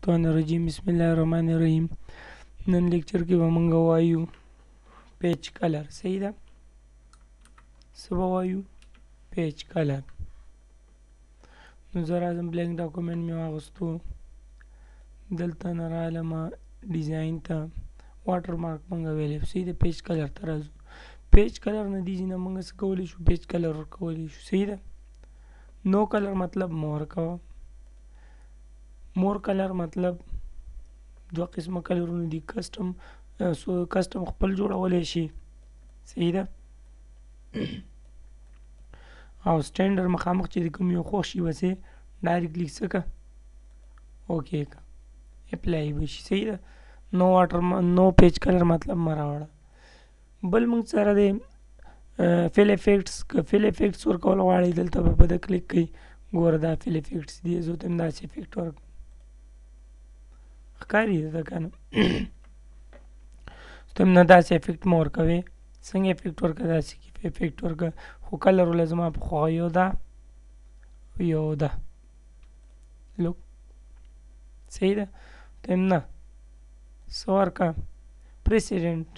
توان الرجیم بسم الله الرحمن الرحیم نن لیکچر کې به مونږ وایو پیچ کلر صحیح ده څه به وایو پیچ کلر نو زه راځم بلینک ډاکومنټ مې واغوستو دلته نه رالم ډیزاین ته واټر مارک مونږ ویلی صحیح ده پیچ کلر ته راځو پیچ کلر نه دي ځینې مونږ څه کولی شو پیچ کلر ورکولی شو صحیح ده نو کلر مطلب مه ورکوه مور کلر مطلب دوه قسمه کلرونه دي کسټم سو کسټم خپل جوړولای شي صحیح ده او سټانډرډ مخامخ چې کوم یو خوښ شي وسه ډایرکټ لیک سکه اوکې کا اپلای وشي صحیح ده نو واټر نو پیج کلر مطلب مراوړه بل موږ سره دی فیل افیکټس که فیل افیکټس ورکول غواړئ دلته به په ده کلیک کوئ ګوره دا فیل افیکټس دي زه ته هم داسې افیکټ ورکړم ښکاري درته که نه ته هم نه داسې افیکټ مه ورکوې څنګه افیکټ ورکړه داسې افیکټ ورکړه خو کلر وله زما په خوښه یو ده یو ده لوک صحیح ده دویم نه څه ورکه پریسیډنټ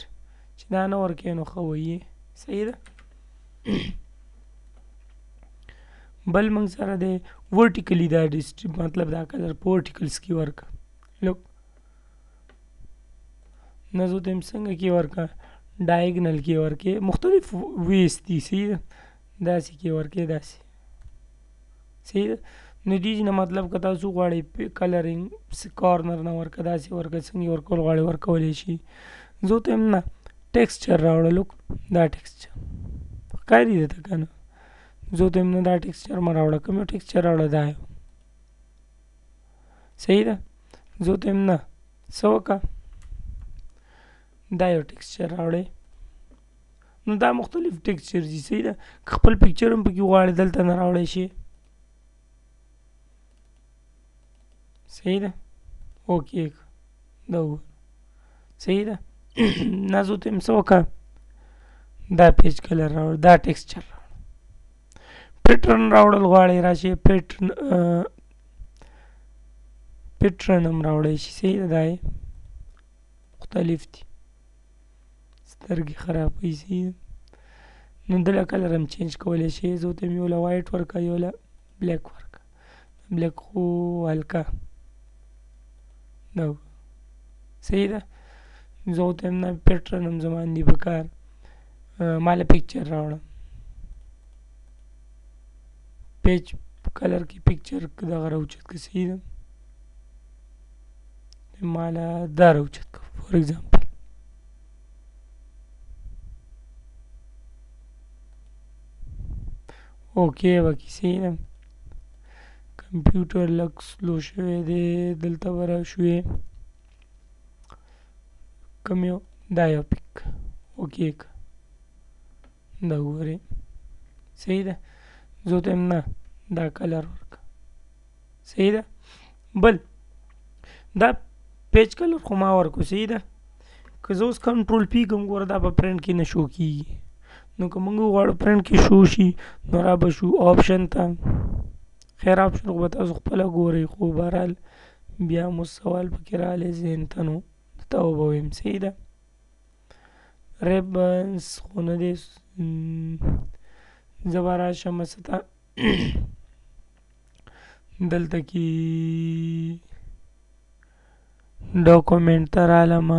چې دا نه ورکوې نو ښه وایي صحیح ده بل موږ سره دی ورټیکلی دا ډیسټریب مطلب دا کلر په ورټیکلس کې ورکه لوک نزو تم څنګه کې ورکه ډایګنل کې ورکه مختلف ویس دي صحیح ده داسې کې ورکې داسې سی نو دې نه مطلب که تاسو غواړئ کلرینګ کارنر نه ورکه داسې ورکه څنګه ورکول غواړئ ورکولی شي زه ته هم نه ټیکسچر راوړلو دا ټیکسچر ښکاري درته که نه زه ته هم نه دا ټیکسچر مه راوړه کوم ټیکسچر راوړه دا یو صحیح ده زه ته هم نه څه وکړه دا یو ټیکسچر راوړئ نو دا مختلف ټیکسچر دي صحیح ده که خپل پکچر هم پکې غواړې دلته نه راوړی شي صحیح ده اوکې دا وګوره صحیح ده نازو ته هم څه وکړه دا پیج کلر راوړ دا ټیکسچر راوړ پیټرن راوړل غواړي راشي پیټرن پیټرن هم راوړی شي صحیح ده دا مختلف دي سترګې خرابې شي نو دله کلر هم چینج کولی شي زه ته مې یوله وایټ ورکه یوله بلیک ورکه بلیک خو هلکه دا صحیح ده زه ته هم نه پیټرن هم زما دی په کار ماله پکچر راوړه پیج کلر کې پکچر دغه راوچت که صحیح ده مالا دا راوچت کړ فور ایگزامپل اوکې وکي سینم کمپیوټر لک سلو شوی دی دلته ورا شوې کوم یو دا یو پک اوکې دا وګورئ صحیح ده زه ته نه دا کلر ورک صحیح ده بل دا پیج کلر خو ما ورکو صحیح ده که زه اوس کنټرول پی کوم ګوره دا په پرنټ کې نه شو کیږي نو که موږ وغواړو پرنټ کې شو شي نو را به شو آپشن ته خیر آپشن خو به تاسو خپله ګورئ خو بهرحال بیا مو سوال پکې راغلی ذهن ته نو ته وبویم صحیح ده رب خونه دې زبا راشم ستا دلته کې ډاکومنټ ته رالم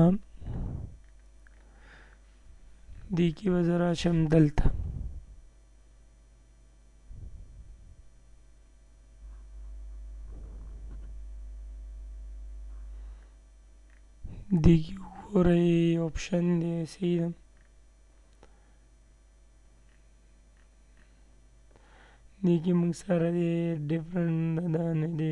دې کې به زه راشم دلته دیګی وګورئ آپشن دی صحیح ده دیګی موږ سره دی ډیفرنټ ده نه دی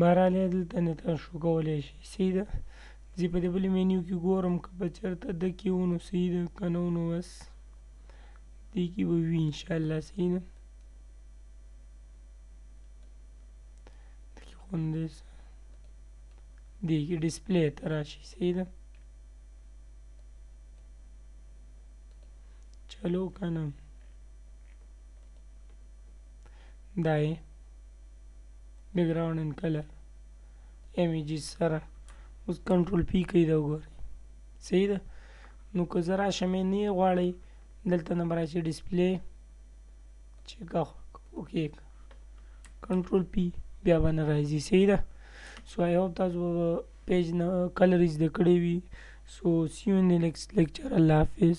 بهرحال یا دلته نه تاسو کولی شئ صحیح ده زه په دې بلې مینیو کې ګورم که به چېرته ده کې و نو صحیح ده که نه نو بس دې کې به وي انشاءالله صحیح ده دلته کې خوندې دې کې ډسپلی ته راشي صحیح ده چلو کنه دا یې بیکګراوند ان کلر امیجز سره اوس کنټرول پی کوي دا وګورئ صحیح ده نو که زه راشم یې نه یې غواړئ دلته نه به راشي ډسپلی چې کا اوکې کنټرول پی بیا باندې راځي صحیح ده سو آی هوپ تاسو به پیج نه کلر زده کړی وي سو سی یو ان دی نیکسټ لیکچر الله حافظ